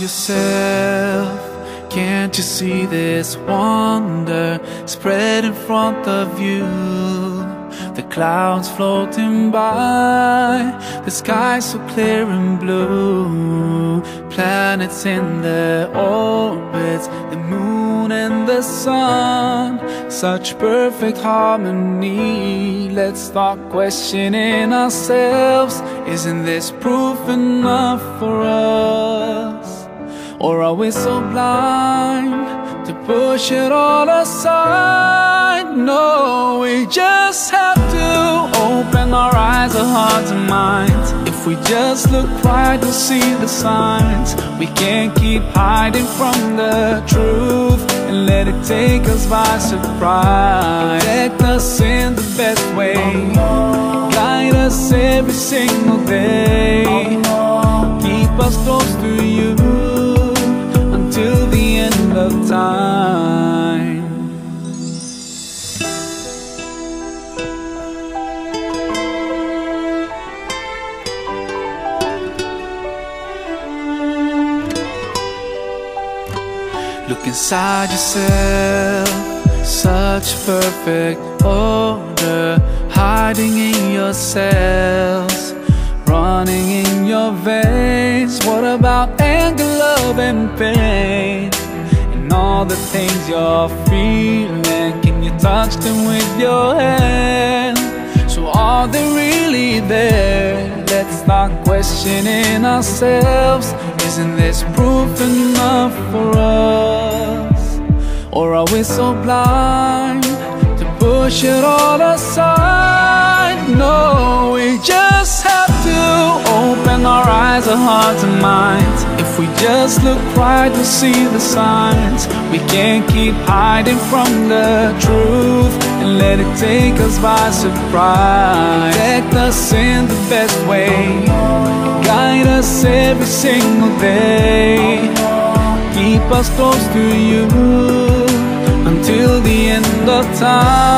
yourself? Can't you see this wonder spread in front of you? The clouds floating by, the sky so clear and blue. Planets in their orbits, the moon and the sun. Such perfect harmony. Let's start questioning ourselves. Isn't this proof enough for us? Or are we so blind to push it all aside? No, we just have to open our eyes, our hearts and minds. If we just look right, we'll see the signs We can't keep hiding from the truth And let it take us by surprise. Protect us in the best way. Guide us every single day Look inside yourself, such perfect order, hiding in your cells, running in your veins. What about anger, love, and pain? And all the things you're feeling, can you touch them with your hand? So are they really there? Start questioning ourselves. Isn't this proof enough for us? Or are we so blind to push it all aside? No, we just have our hearts and minds If we just look right, we'll see the signs. We can't keep hiding from the truth And let it take us by surprise. Protect us in the best way. Guide us every single day. Keep us close to you Until the end of time